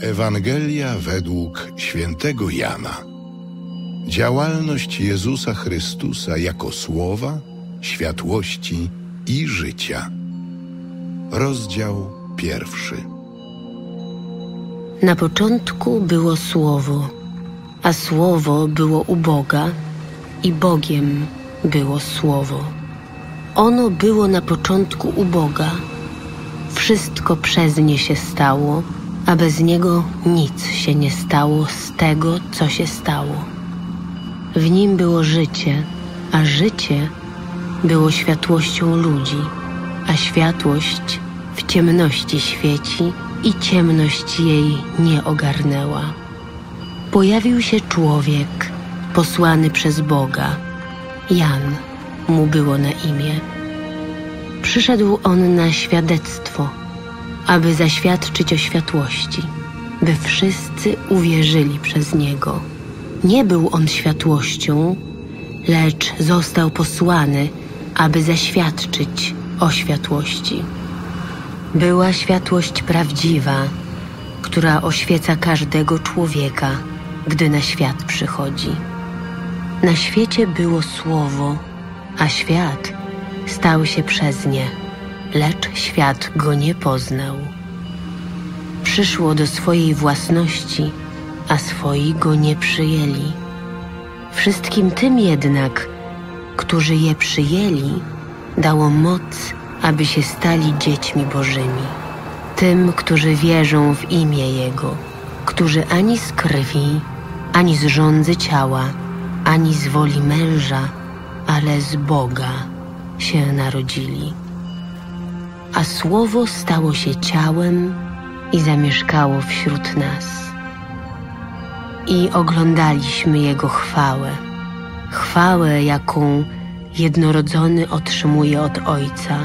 Ewangelia według świętego Jana. Działalność Jezusa Chrystusa jako słowa, światłości i życia. Rozdział pierwszy. Na początku było Słowo, a Słowo było u Boga i Bogiem było Słowo. Ono było na początku u Boga. Wszystko przez nie się stało, a bez niego nic się nie stało z tego, co się stało. W nim było życie, a życie było światłością ludzi, a światłość w ciemności świeci i ciemność jej nie ogarnęła. Pojawił się człowiek posłany przez Boga. Jan mu było na imię. Przyszedł on na świadectwo, aby zaświadczyć o światłości, by wszyscy uwierzyli przez niego. Nie był on światłością, lecz został posłany, aby zaświadczyć o światłości. Była światłość prawdziwa, która oświeca każdego człowieka, gdy na świat przychodzi. Na świecie było słowo, a świat stał się przez nie, lecz świat go nie poznał. Przyszło do swojej własności, a swoi go nie przyjęli. Wszystkim tym jednak, którzy je przyjęli, dało moc, aby się stali dziećmi Bożymi. Tym, którzy wierzą w imię Jego, którzy ani z krwi, ani z rządzy ciała, ani z woli męża, ale z Boga się narodzili. A Słowo stało się ciałem i zamieszkało wśród nas. I oglądaliśmy Jego chwałę, chwałę, jaką jednorodzony otrzymuje od Ojca,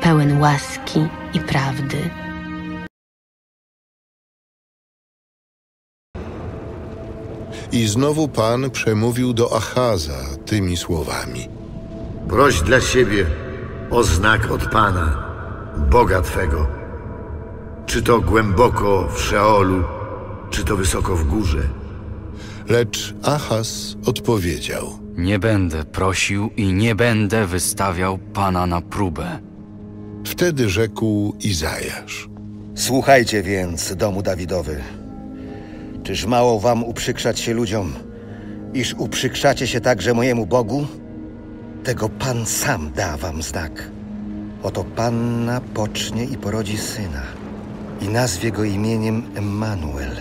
pełen łaski i prawdy. I znowu Pan przemówił do Achaza tymi słowami. Proś dla siebie o znak od Pana, Boga Twego. Czy to głęboko w Szeolu, czy to wysoko w górze. Lecz Achaz odpowiedział. Nie będę prosił i nie będę wystawiał Pana na próbę. Wtedy rzekł Izajasz. Słuchajcie więc, domu Dawidowy. Czyż mało wam uprzykrzać się ludziom, iż uprzykrzacie się także mojemu Bogu? Tego Pan sam da wam znak. Oto Panna pocznie i porodzi syna i nazwie go imieniem Emmanuel.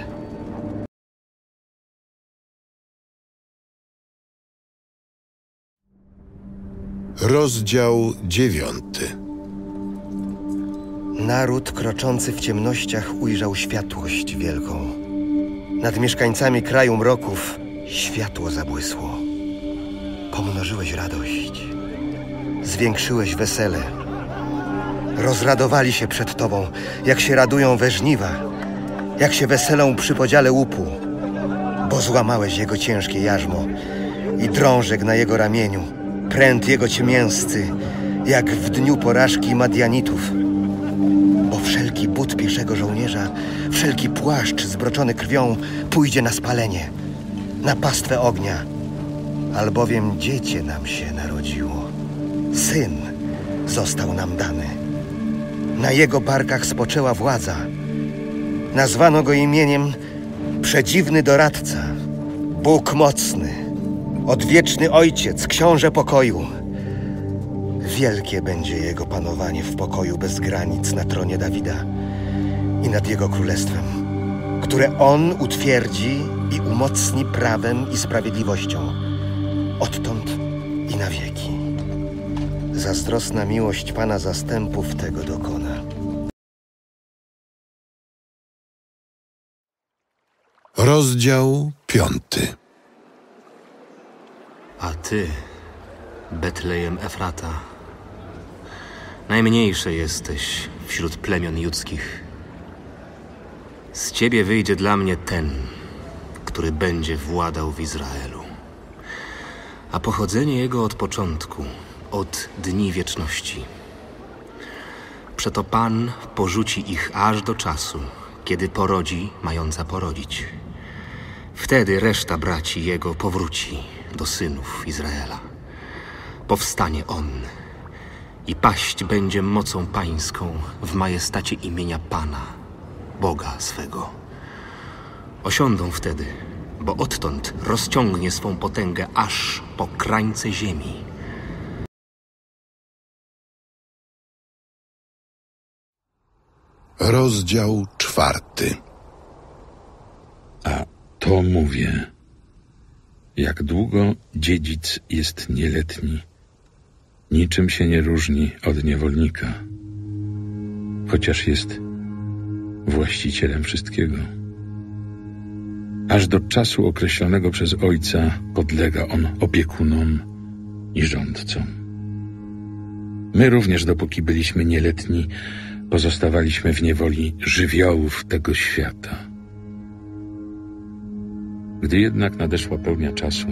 Rozdział dziewiąty. Naród kroczący w ciemnościach ujrzał światłość wielką. Nad mieszkańcami kraju mroków światło zabłysło. Pomnożyłeś radość, zwiększyłeś wesele. Rozradowali się przed Tobą, jak się radują we żniwa, jak się weselą przy podziale łupu, bo złamałeś jego ciężkie jarzmo i drążek na jego ramieniu, pręt jego ciemięscy, jak w dniu porażki Madianitów bo wszelki but pieszego żołnierza, wszelki płaszcz zbroczony krwią pójdzie na spalenie, na pastwę ognia, albowiem dziecię nam się narodziło. Syn został nam dany. Na jego barkach spoczęła władza. Nazwano go imieniem Przedziwny Doradca, Bóg Mocny, Odwieczny Ojciec, Książę Pokoju. Wielkie będzie jego panowanie w pokoju bez granic na tronie Dawida i nad jego królestwem, które on utwierdzi i umocni prawem i sprawiedliwością, odtąd i na wieki. Zazdrosna miłość Pana zastępów tego dokona. Rozdział piąty. A ty, Betlejem Efrata, najmniejszy jesteś wśród plemion judzkich. Z ciebie wyjdzie dla mnie ten, który będzie władał w Izraelu. A pochodzenie jego od początku, od dni wieczności. Przeto Pan porzuci ich aż do czasu, kiedy porodzi mająca porodzić. Wtedy reszta braci jego powróci do synów Izraela. Powstanie on i paść będzie mocą pańską w majestacie imienia Pana, Boga swego. Osiądą wtedy, bo odtąd rozciągnie swą potęgę aż po krańce ziemi. Rozdział czwarty. A to mówię. Jak długo dziedzic jest nieletni, niczym się nie różni od niewolnika, chociaż jest właścicielem wszystkiego. Aż do czasu określonego przez ojca podlega on opiekunom i rządcom. My również, dopóki byliśmy nieletni, pozostawaliśmy w niewoli żywiołów tego świata. Gdy jednak nadeszła pełnia czasu,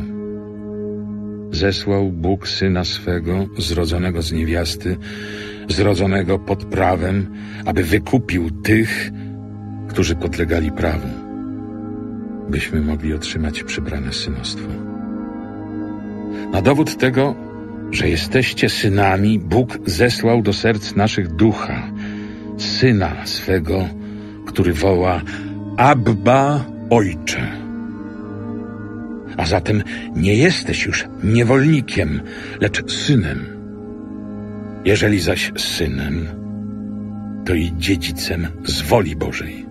zesłał Bóg syna swego, zrodzonego z niewiasty, zrodzonego pod prawem, aby wykupił tych, którzy podlegali prawu, byśmy mogli otrzymać przybrane synostwo. Na dowód tego, że jesteście synami, Bóg zesłał do serc naszych ducha, syna swego, który woła Abba Ojcze. A zatem nie jesteś już niewolnikiem, lecz synem. Jeżeli zaś synem, to i dziedzicem z woli Bożej.